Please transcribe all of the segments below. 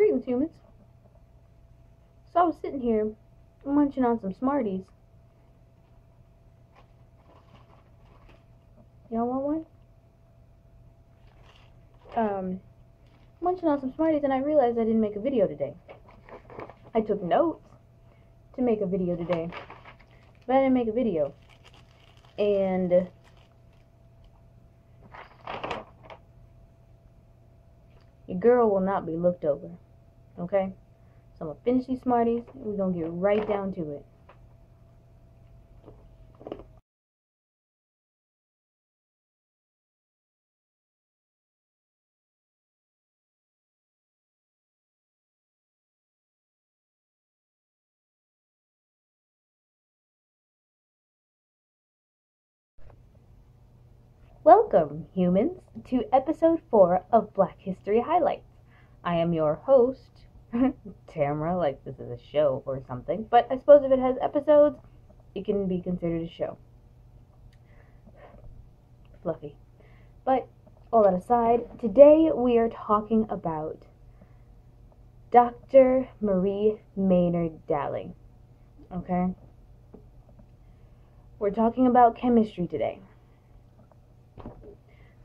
Greetings, humans. So I was sitting here munching on some Smarties. Y'all want one? Um, munching on some Smarties, and I realized I didn't make a video today. I took notes to make a video today, but I didn't make a video. And your girl will not be looked over. Okay? So I'm gonna finish these Smarties, and we're gonna get right down to it. Welcome, humans, to episode 4 of Black History Highlights. I am your host, Tamra, like this is a show or something, but I suppose if it has episodes, it can be considered a show. Fluffy. But, all that aside, today we are talking about Dr. Marie Maynard Daly. Okay? We're talking about chemistry today.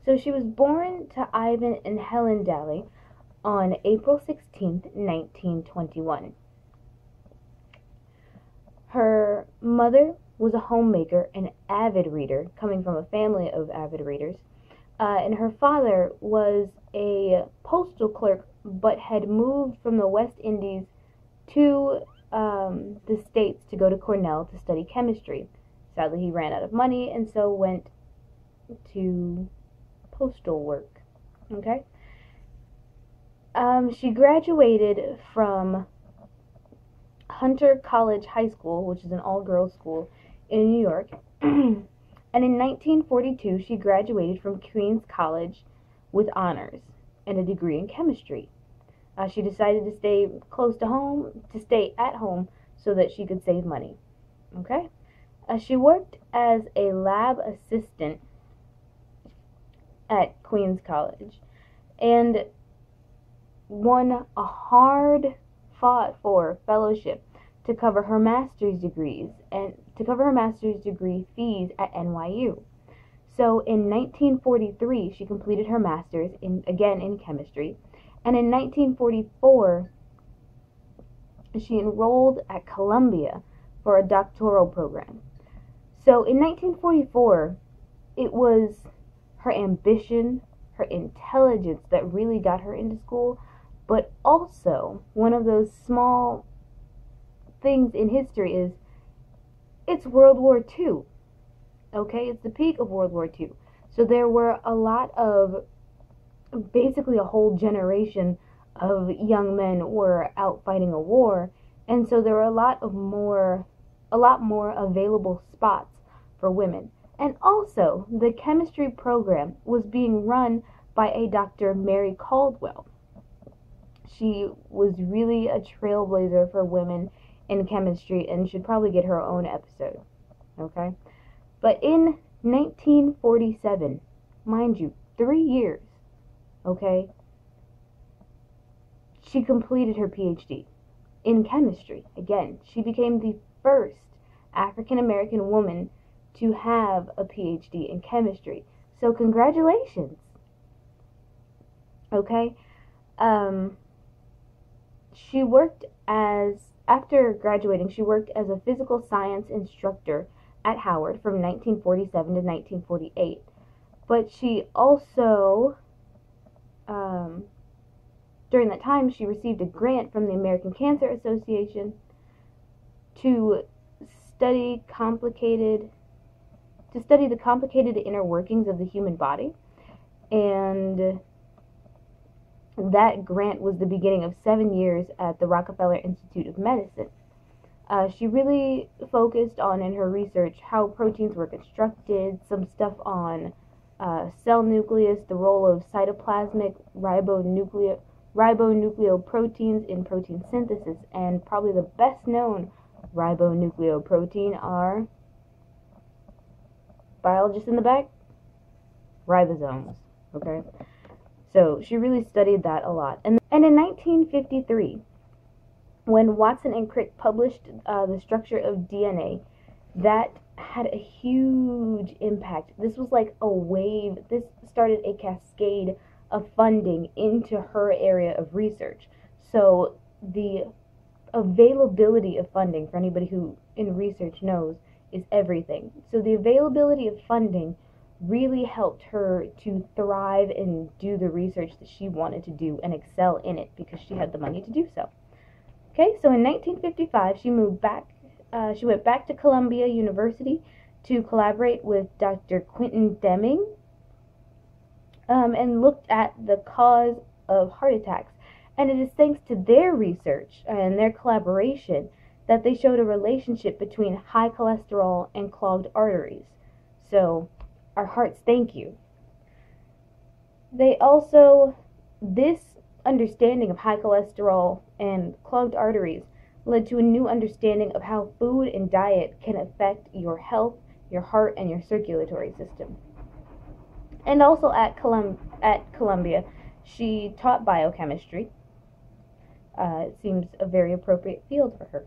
So she was born to Ivan and Helen Daly on April 16, 1921. Her mother was a homemaker and avid reader, coming from a family of avid readers, uh, and her father was a postal clerk but had moved from the West Indies to um, the States to go to Cornell to study chemistry. Sadly, he ran out of money and so went to postal work. Okay? Um, she graduated from Hunter College High School, which is an all girls school in New York. and in 1942, she graduated from Queens College with honors and a degree in chemistry. Uh, she decided to stay close to home, to stay at home, so that she could save money. Okay? Uh, she worked as a lab assistant at Queens College and won a hard fought for fellowship to cover her master's degrees and to cover her master's degree fees at NYU. So in 1943 she completed her master's in again in chemistry and in 1944 she enrolled at Columbia for a doctoral program. So in 1944 it was her ambition, her intelligence that really got her into school, but also one of those small things in history is it's World War II. Okay, it's the peak of World War II. So there were a lot of basically a whole generation of young men were out fighting a war, and so there were a lot of more a lot more available spots for women. And also, the chemistry program was being run by a Dr. Mary Caldwell. She was really a trailblazer for women in chemistry and should probably get her own episode. Okay? But in 1947, mind you, three years, okay, she completed her PhD in chemistry. Again, she became the first African American woman to have a PhD in chemistry. So, congratulations. Okay? Um, she worked as, after graduating, she worked as a physical science instructor at Howard from 1947 to 1948. But she also, um, during that time, she received a grant from the American Cancer Association to study complicated to study the complicated inner workings of the human body. And that grant was the beginning of seven years at the Rockefeller Institute of Medicine. Uh, she really focused on, in her research, how proteins were constructed, some stuff on uh, cell nucleus, the role of cytoplasmic ribonucleo- ribonucleoproteins in protein synthesis, and probably the best known ribonucleoprotein are biologists in the back? Ribosomes. Okay? So she really studied that a lot. And And in 1953, when Watson and Crick published uh, the structure of DNA, that had a huge impact. This was like a wave. This started a cascade of funding into her area of research. So the availability of funding for anybody who in research knows is everything. So the availability of funding really helped her to thrive and do the research that she wanted to do and excel in it because she had the money to do so. Okay, so in 1955 she moved back uh, she went back to Columbia University to collaborate with Dr. Quentin Deming um, and looked at the cause of heart attacks. And it is thanks to their research and their collaboration that they showed a relationship between high cholesterol and clogged arteries. So, our hearts thank you. They also, this understanding of high cholesterol and clogged arteries led to a new understanding of how food and diet can affect your health, your heart, and your circulatory system. And also at, Colum- at Columbia, she taught biochemistry. Uh, it seems a very appropriate field for her.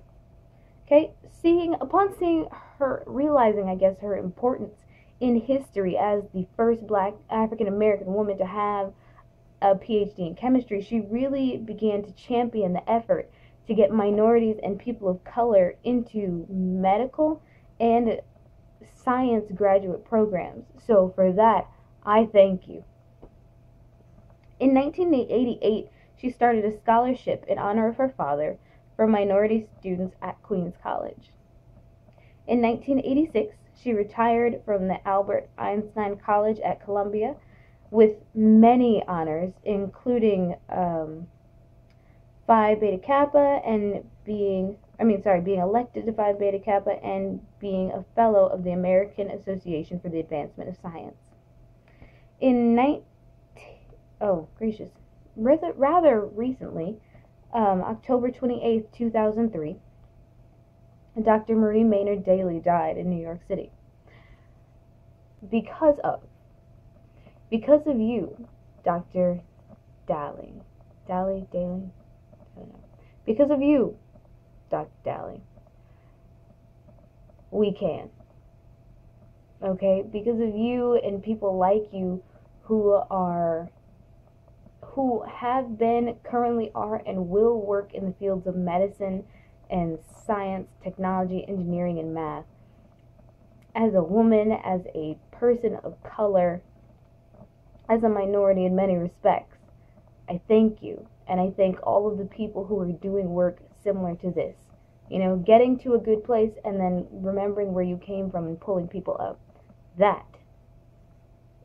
Okay, seeing upon seeing her, realizing, I guess, her importance in history as the first black African American woman to have a PhD in chemistry, she really began to champion the effort to get minorities and people of color into medical and science graduate programs. So for that, I thank you. In 1988, she started a scholarship in honor of her father for minority students at Queens College. In 1986, she retired from the Albert Einstein College at Columbia with many honors, including um, Phi Beta Kappa and being, I mean, sorry, being elected to Phi Beta Kappa and being a fellow of the American Association for the Advancement of Science. In 19, oh, gracious, rather, rather recently, um, October 28, 2003, Dr. Marie Maynard Daly died in New York City. Because of, because of you, Dr. Daly, Daly, Daly, because of you, Dr. Daly. We can. Okay? Because of you and people like you who are who have been, currently are, and will work in the fields of medicine and science, technology, engineering, and math. As a woman, as a person of color, as a minority in many respects, I thank you. And I thank all of the people who are doing work similar to this. You know, getting to a good place and then remembering where you came from and pulling people up. That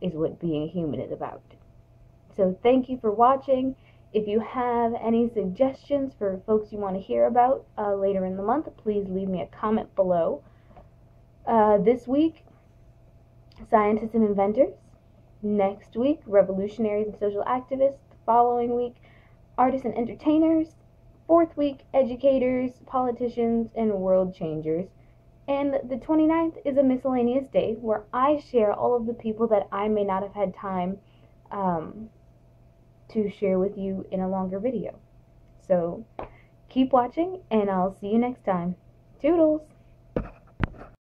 is what being human is about. So thank you for watching. If you have any suggestions for folks you want to hear about uh, later in the month, please leave me a comment below. Uh, this week, scientists and inventors. Next week, revolutionaries and social activists. The following week, artists and entertainers. Fourth week, educators, politicians, and world changers. And the 29th is a miscellaneous day where I share all of the people that I may not have had time um, to share with you in a longer video. So keep watching, and I'll see you next time. Toodles!